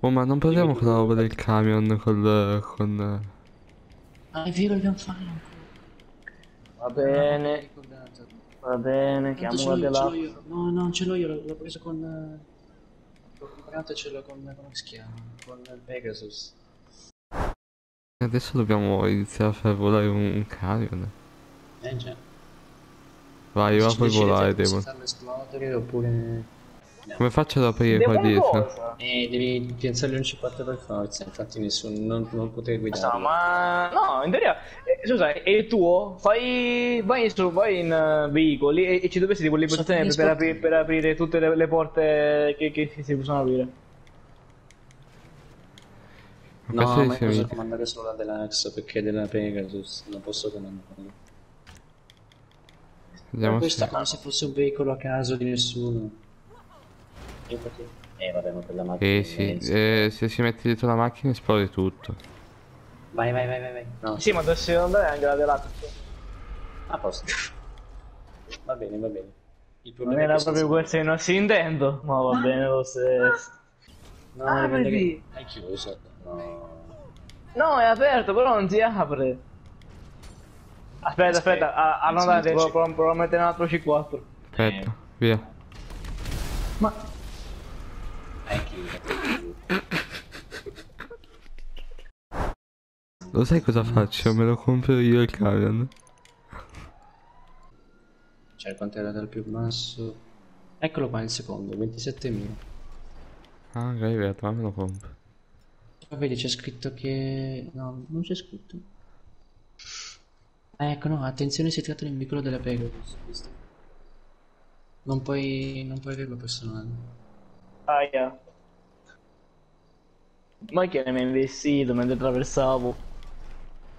Oh, ma non proviamo con la roba del camion col... con... Ah, è vero, dobbiamo farlo. Va bene, va bene, chiamo la io. No, no, non ce l'ho io, l'ho preso con... eh, L'ho comprato e ce l'ho con... come si chiama? Con Pegasus. Adesso dobbiamo iniziare a far volare un, un camion. Eh già. Vai, va puoi volare, se Demon. esplodere oppure... Come faccio ad aprire qua dietro? Eh, devi piazzargli un C4 per forza, infatti nessuno... non, non potevi No, guidarlo. ma no, in teoria, eh, scusa, è il tuo? Fai, vai su, vai in eh, veicoli e, e ci dovresti tipo l'impostazione Sono per, apri- per aprire tutte le, le porte che, che si possono aprire. Ma No, ma è io posso comandare solo la Deluxe perché è della Pegasus, non posso comandarlo. Vediamo Questo è se... come se fosse un veicolo a caso di nessuno. Eh vabbè, ma per la macchina... Eh è sì, eh, se si mette dietro la macchina esplode tutto. Vai, vai, vai, vai, vai. No, Sì, ma dovessi andare anche la deluxe. a posto. Va bene, va bene. Il Non problema era è che proprio senza- questo il nostro intento, ma va bene lo stesso. No, Ah, dipende vedi? che... Hai chiuso. No. No, è aperto, però non si apre. Aspetta, aspetta, a- Anzi, annottate, metterci- provo, provo a mettere un altro C4. Aspetta, via. Ma Hai chiuso. Lo sai cosa faccio? Me lo compro io il camion. Cioè, quanto era dal più basso? Eccolo qua il secondo, 27.000. Ah, magari è vero, ma me lo compro. Ma vedi, c'è scritto che... No, non c'è scritto. Ah, ecco, no, attenzione, si tratta di un veicolo della Pegasus. visto? Non puoi... non puoi averlo personale. aia. Ma che ne mi ha investito mentre attraversavo?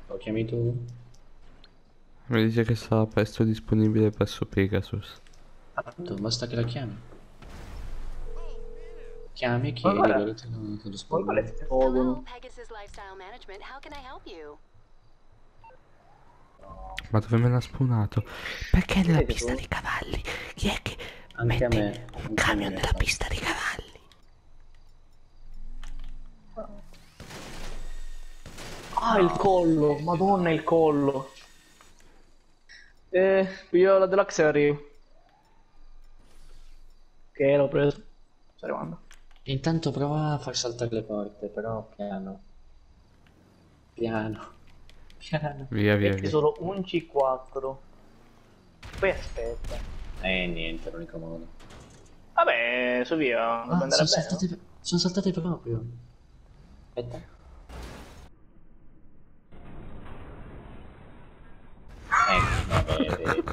Lo chiami tu? Mi dice che sarà presto disponibile presso Pegasus. Tanto, basta che la chiami. Chiami e loro te lo, lo you? Ma dove me l'ha spunato? Perché nella pista di cavalli? Chi è che Anche mette me, un camion nella pista di cavalli? Ah, il collo, madonna il collo. Eh, io la deluxe arrivo. Ok, l'ho preso. Sto arrivando. Intanto prova a far saltare le porte, però piano. Piano. Piano. Via, via, Metti via. solo un C4. Poi aspetta. Eh, niente, l'unico modo. Vabbè, su via, Ah, sono bene. no? saltate, sono saltate proprio. Aspetta. Vedi.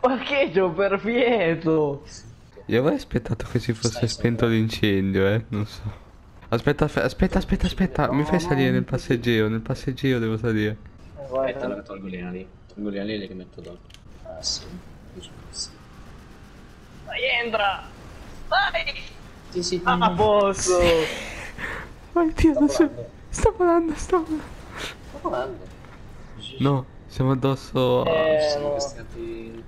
Parcheggio perfetto! Io avrei aspettato che si fosse Stai spento l'incendio, eh. Non so. Aspetta, aspetta, aspetta, aspetta, aspetta. Mi fai salire nel passeggero, nel passeggero devo salire. Eh, vai, Aspetta, allora tolgo le ali. Tolgo le ali e le rimetto dopo. Ah, sì. Dai, entra! Dai! Sì, sì, Ah, a posto! Vai, Dio, adesso... volando. Sta volando, sta volando. Sto volando. No, siamo addosso a... Eh, Siamo no. stati...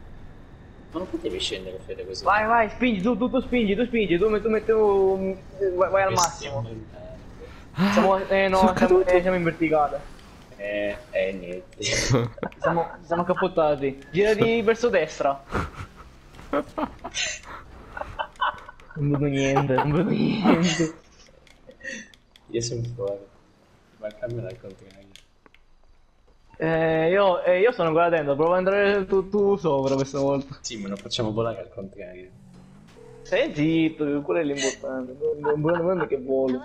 Ma non potevi scendere, Fede, così. Vai, vai, spingi, tu, tu, tu spingi, tu spingi, tu, tu metti un... Vai, vai al massimo. Ah, Siamo, eh no, sono siamo, eh, siamo in verticale. Eh, eh, niente. Siamo, siamo cappottati. Girati verso destra. Non vedo niente, non vedo niente. Io sono fuori. Ma il camion al contrario. Eh, io, eh, io sono ancora dentro, provo ad entrare tu, tu sopra questa volta. Sì, ma lo facciamo volare al contrario. Stai zitto, quello è l'importante. L'importante è che volo.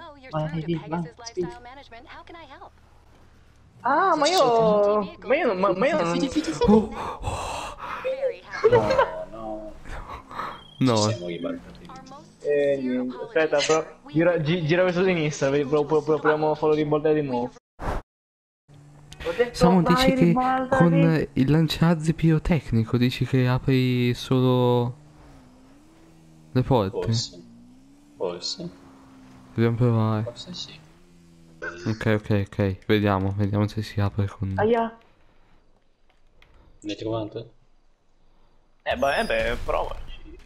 Ah, ma io... Ma io, ma, ma io non... Very happy. No, no. No, Ci siamo ribaltati. Our most Eh, niente. Aspetta, però, gira, gi- gira verso sinistra, proviamo a farlo ribaltare di nuovo. Samu dici che con il lanciazzi pirotecnico dici che apri solo le porte? Forse. Forse. Dobbiamo provare. Forse sì. Ok, ok, ok. Vediamo, vediamo se si apre con... Aia. Ne hai trovato? Eh beh, beh, provaci.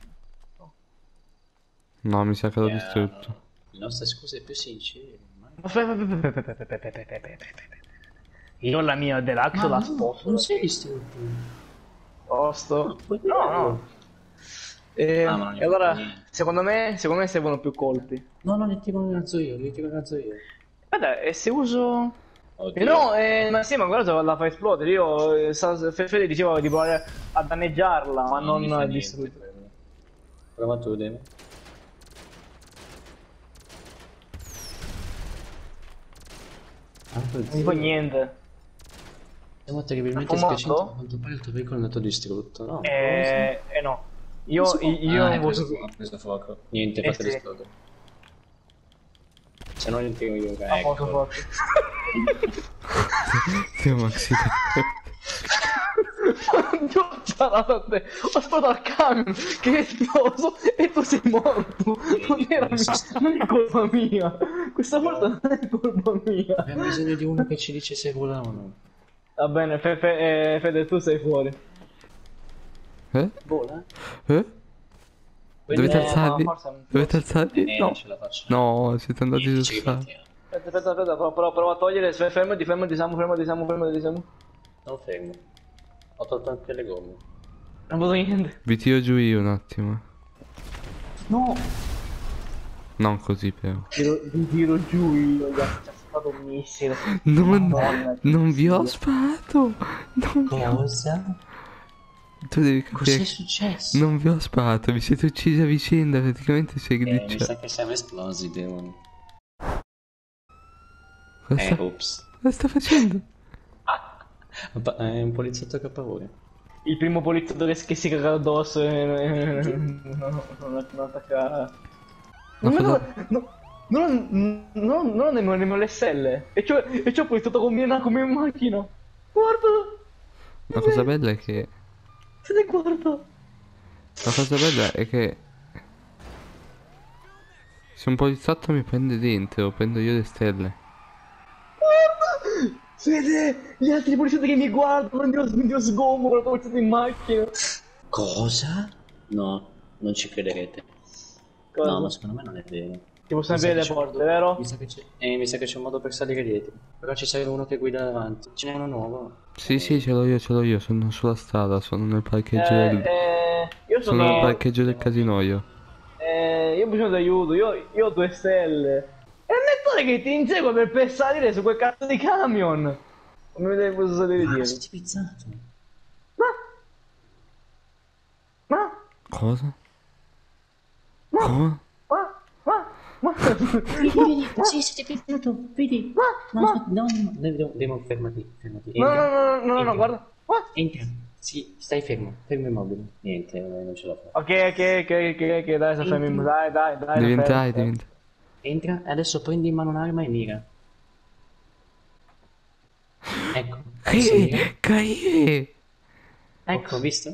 No, mi sa che l'ho distrutto. Le nostre scuse più sincere. Aspetta. Io la mia deluxe la no, sposto. non sei distrutto. Posto. puoi No, no. dirlo. E, Ah, non gli e allora, secondo me, secondo me servono più colpi. No, no, li tiro il razzo io, li tiro il razzo io. Guarda, e se uso... Oddio. Eh no, eh, ma sì, ma guarda la fa esplodere. Io, eh, Fede diceva di provare a danneggiarla, ma Non non a quello. Prova tu, Demo. Ah, Non fa niente. Siamo terribilmente Ha fumato? spiacenti, a quanto pare il tuo veicolo è andato distrutto, no? Eh, eh no. Io, io Ah, non hai preso, ha preso fuoco. Niente, Eh, fatto sì. esplodere. Se no li tiro io, Ah, ecco. farlo. Dio Maxi. Giorgia la notte, ho sparato al camion che è esploso e tu sei morto. Non, era mia, non è colpa mia. Questa volta non è colpa mia. Abbiamo bisogno di uno che ci dice se vola o no. Va bene, Fe- Fe- eh, Fede, tu sei fuori. Eh? Vola? Eh? Dovete Eh, alzarvi? non- Dovete alzarvi? Eh, No. non ce la faccio. No, siete andati rimettiamo. Aspetta, aspetta, aspetta, prova, prova, prova, prova a togliere, fe- fermati, fermati, Samu, fermati, Samu, fermati, Samu. Non fermo. Ho tolto anche le gomme. Non vedo niente. Vi tiro giù io un attimo. No, Non così però. tiro, vi tiro giù io, ha sparato un missile. Non, Madonna, non vi ho sparato. Non vi ho... Cosa? Tu devi Cos'è capire. successo? Non vi ho sparato, vi siete uccisi a vicenda, praticamente sei Eh, mi sa che siamo esplosi, Demon. Cosa Eh, sta, ops. cosa sta facendo? Pa- È un poliziotto che ha paura. Il primo poliziotto che, si caga addosso e non, non, non, non attacca. Ma Non, cosa- no, non, non, non nemmeno nemmeno l'SL. E cioè, e c'ho poliziotto con mia, con mia macchina. Guarda! La cosa bella è che. Se ne guarda! La cosa bella è che. Se un poliziotto mi prende dentro, prendo io le stelle. Guarda! Vede gli altri poliziotti che mi guardano, Dio, Dio sgomo con il poliziotto in macchina. Cosa? No, non ci crederete. Cosa? No, ma secondo me non è vero. Ti sa aprire le porte, modo- vero? Mi sa che c'è, eh, mi sa che c'è un modo per salire dietro. Però ci serve uno che guida davanti. Ce n'è uno nuovo. Sì, sì, ce l'ho io, ce l'ho io, sono sulla strada, sono nel parcheggio Eh, del. eh, io Sono nel sono... parcheggio del casino io. Eh, io ho bisogno di aiuto, io, io ho due stelle. E il lettore che ti insegue per, per salire su quel cazzo di camion. Come vedete posso salire Ah, dietro? sei tipizzato. Ma... Ma... Cosa? Come? Ma... Ma... Vedi, vedi, sì, sei tipizzato, vedi. Ma... No, Ma... no, no, no, devo, devo fermati, fermati. No, no, no, no, no, guarda. Entra. Sì, stai fermo, fermo immobile. Niente, eh, non ce la fa. Ok, ok, ok, ok, ok, dai, sta fermo. Dai, dai, dai. Devi entrare, devi entrare. Entra e adesso prendi in mano un'arma e mira. Ecco. Eh, Caire! Ecco, visto?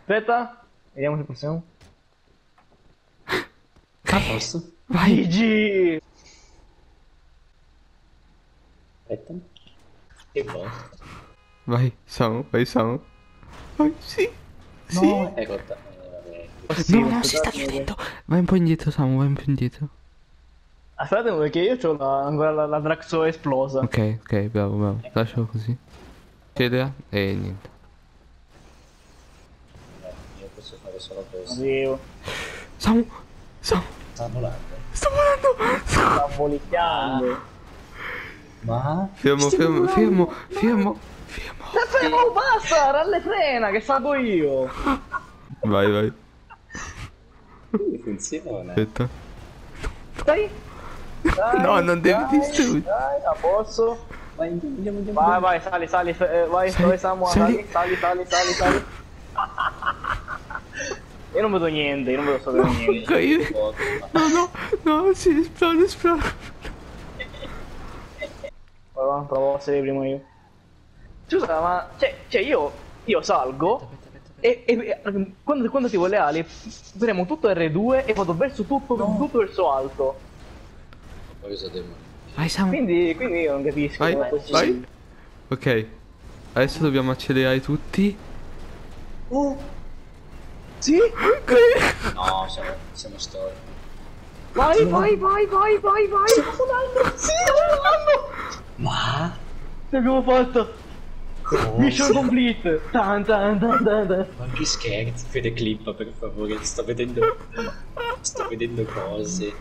Aspetta, vediamo se possiamo. A posto. Vai! GG! Aspetta. E poi. Vai, Samu, vai Samu. Vai, sì! Sì! No. Sì, no, no, si sta chiudendo! Vai un po' indietro, Samu, vai un po' indietro. Aspetta, perché io ho la, ancora la, la Draxo esplosa. Ok, ok, bravo, bravo. Lascialo così. Cedera e niente. Io posso fare solo questo. Oddio, Samu! Samu! Sta volando. Sto volando! sta volicchiando. Ma? Fermo, fermo, fermo, fermo, fermo. Oh, basta, ralle frena, che salgo io. Vai, vai. Funziona. Aspetta. Dai. Dai, No, non devi distruggere. Dai, a posto. Vai, andiamo, andiamo, andiamo. Vai, vai, sali, sali, eh, vai, Sali, dove siamo? sali, sali, sali, sali. Io non vedo niente, io non vedo solo niente. Caire! No, no, no, si esplode, esplode. Prova, provo a salire prima io. Scusa, ma cioè, cioè io, io salgo e, e- e- quando, quando attivo le ali premo tutto R2 e vado verso tutto, tutto verso alto. Vai, Samu. Quindi, quindi io non capisco. Vai, vai. Ok. Adesso dobbiamo accelerare tutti. Oh. Sì? No, siamo, siamo storici. Vai, vai, vai, vai, vai, vai! Stiamo volando! Sì, stiamo volando! Ma? Ce l'abbiamo fatto! Mission complete! Tan, tan, tan, tan, tan. Ma che scherzi, fate clip per favore, sto vedendo... Sto vedendo cose.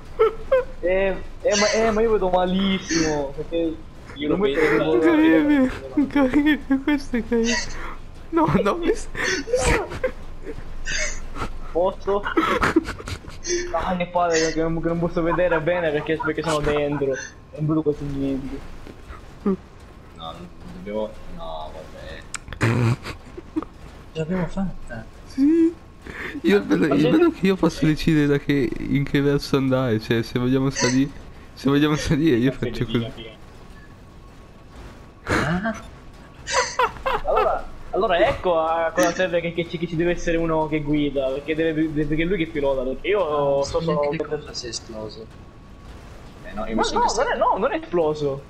Eh, eh, ma, eh, ma io vedo malissimo, perché... Io Non vedo... ma- Carino, carino, questo è carino. No, no, mi s- Posso? Ah, che palle che non, che non posso vedere bene perché, perché sono dentro. Non vedo quasi niente. No, non dobbiamo... No, vabbè. Ce l'abbiamo fatta. Sì. Io, il bello, il bello è che io posso decidere da che, in che verso andare, cioè se vogliamo salire, se vogliamo salire io faccio così. Ecco a cosa serve che, che ci, che ci deve essere uno che guida, perché deve, perché è lui che pilota, perché io so so solo... che cosa si è esploso. Eh no, io mi Ma sono no, non è, no, non è esploso.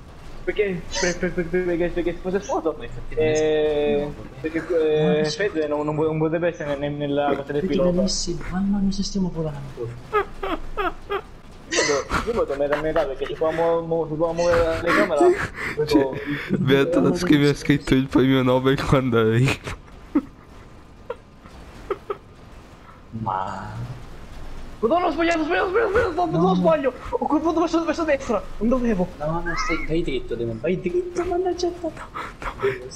Perché, per, per, per, per- perché, perché se fosse esploso, è eh, esploso. perché eh, Fede non, non, non potrebbe essere nel- nella cosa del pilota. mamma mia se stiamo volando. Io vedo- io vedo metà metà perché proviamo mo, se proviamo a muovere la telecamera vedo Cioè, Beato da scrivere ha scritto il premio Nobel quando arriva. Ma... Madonna ho sbagliato, ho sbagliato, ho sbagliato, ho sbagliato, no, sbaglio Ho colpato verso, verso destra, non dovevo No, no, stai, vai dritto, Demon, vai dritto, mannaggia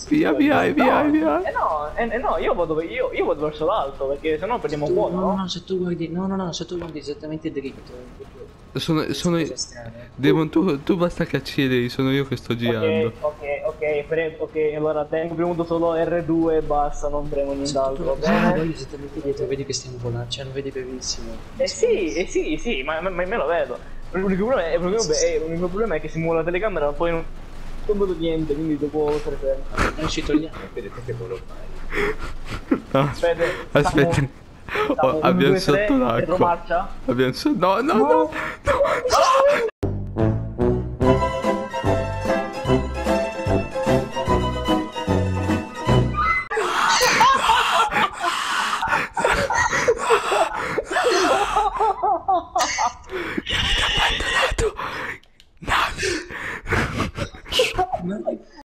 Via, via, via, via. Eh no, eh, eh no, io vado, io, io vado verso l'alto perché sennò perdiamo un No, po', no, no? no, se tu guardi, no, no, no, se tu guardi esattamente dritto. Sono, sono strane. Demon, tu, tu basta che acceleri, sono io che sto girando. Ok, ok, ok, pre- ok, allora tengo premuto solo R2 e basta, non premo nient'altro, bene? guardi esattamente dietro, vedi che stiamo volando, cioè lo vedi benissimo. Eh sì, eh sì, sì, ma, ma, ma me lo vedo. L'unico problema, è, l'unico, è- l'unico problema è che si muove la telecamera, poi non, non vedo niente, quindi devo stare fermo. Non ci togliamo, vedete che volevo fare. Ah, Aspetta, aspetta. stiamo- Oh, abbiamo sotto l'acqua. Abbiamo sotto... No, no, no, no.